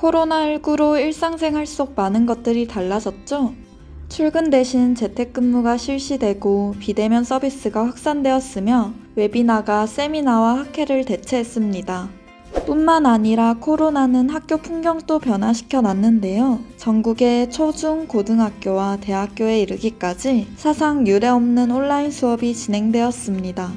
코로나19로 일상생활 속 많은 것들이 달라졌죠? 출근 대신 재택근무가 실시되고 비대면 서비스가 확산되었으며 웨비나가 세미나와 학회를 대체했습니다. 뿐만 아니라 코로나는 학교 풍경도 변화시켜 놨는데요. 전국의 초, 중, 고등학교와 대학교에 이르기까지 사상 유례 없는 온라인 수업이 진행되었습니다.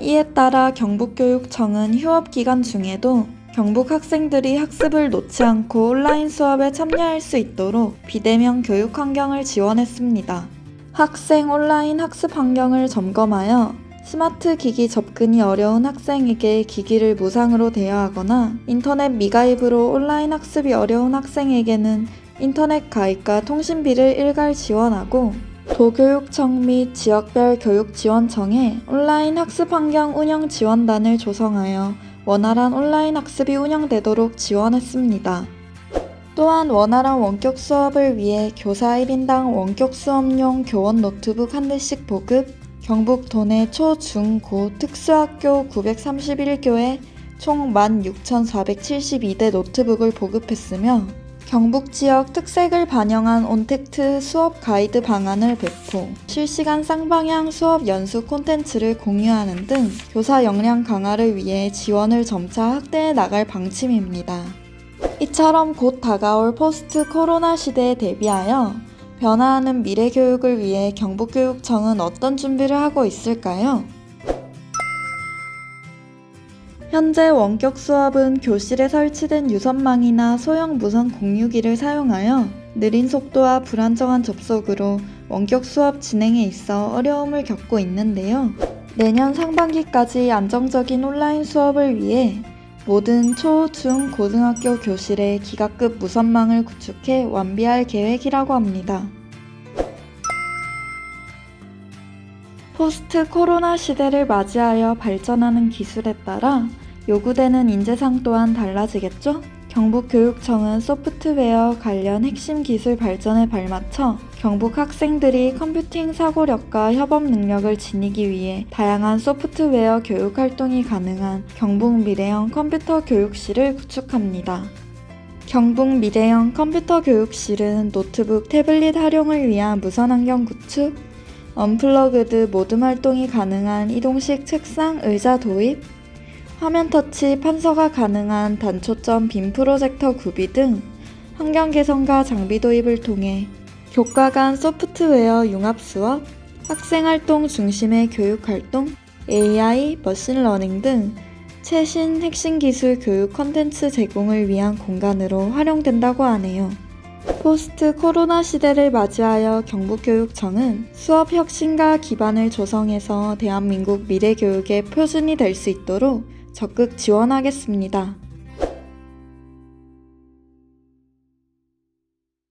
이에 따라 경북교육청은 휴업 기간 중에도 경북 학생들이 학습을 놓지 않고 온라인 수업에 참여할 수 있도록 비대면 교육 환경을 지원했습니다. 학생 온라인 학습 환경을 점검하여 스마트 기기 접근이 어려운 학생에게 기기를 무상으로 대여하거나 인터넷 미가입으로 온라인 학습이 어려운 학생에게는 인터넷 가입과 통신비를 일괄 지원하고 도교육청 및 지역별 교육지원청에 온라인 학습 환경 운영 지원단을 조성하여 원활한 온라인 학습이 운영되도록 지원했습니다. 또한 원활한 원격 수업을 위해 교사 1인당 원격 수업용 교원 노트북 한 대씩 보급, 경북 도내 초, 중, 고 특수학교 931교에 총 16,472대 노트북을 보급했으며 경북 지역 특색을 반영한 온택트 수업 가이드 방안을 배포, 실시간 쌍방향 수업 연수 콘텐츠를 공유하는 등 교사 역량 강화를 위해 지원을 점차 확대해 나갈 방침입니다. 이처럼 곧 다가올 포스트 코로나 시대에 대비하여 변화하는 미래 교육을 위해 경북교육청은 어떤 준비를 하고 있을까요? 현재 원격 수업은 교실에 설치된 유선망이나 소형 무선 공유기를 사용하여 느린 속도와 불안정한 접속으로 원격 수업 진행에 있어 어려움을 겪고 있는데요. 내년 상반기까지 안정적인 온라인 수업을 위해 모든 초, 중, 고등학교 교실에 기가급 무선망을 구축해 완비할 계획이라고 합니다. 포스트 코로나 시대를 맞이하여 발전하는 기술에 따라 요구되는 인재상 또한 달라지겠죠? 경북교육청은 소프트웨어 관련 핵심 기술 발전에 발맞춰 경북 학생들이 컴퓨팅 사고력과 협업 능력을 지니기 위해 다양한 소프트웨어 교육 활동이 가능한 경북 미래형 컴퓨터 교육실을 구축합니다. 경북 미래형 컴퓨터 교육실은 노트북, 태블릿 활용을 위한 무선 환경 구축, unplugged 모듬 활동이 가능한 이동식 책상, 의자 도입, 화면 터치 판서가 가능한 단초점 빔 프로젝터 구비 등 환경 개선과 장비 도입을 통해 교과 간 소프트웨어 융합 수업, 학생 활동 중심의 교육 활동, AI, machine learning 등 최신 핵심 기술 교육 컨텐츠 제공을 위한 공간으로 활용된다고 하네요. 포스트 코로나 시대를 맞이하여 경북교육청은 수업 혁신과 기반을 조성해서 대한민국 미래 교육의 표준이 될 수 있도록 적극 지원하겠습니다.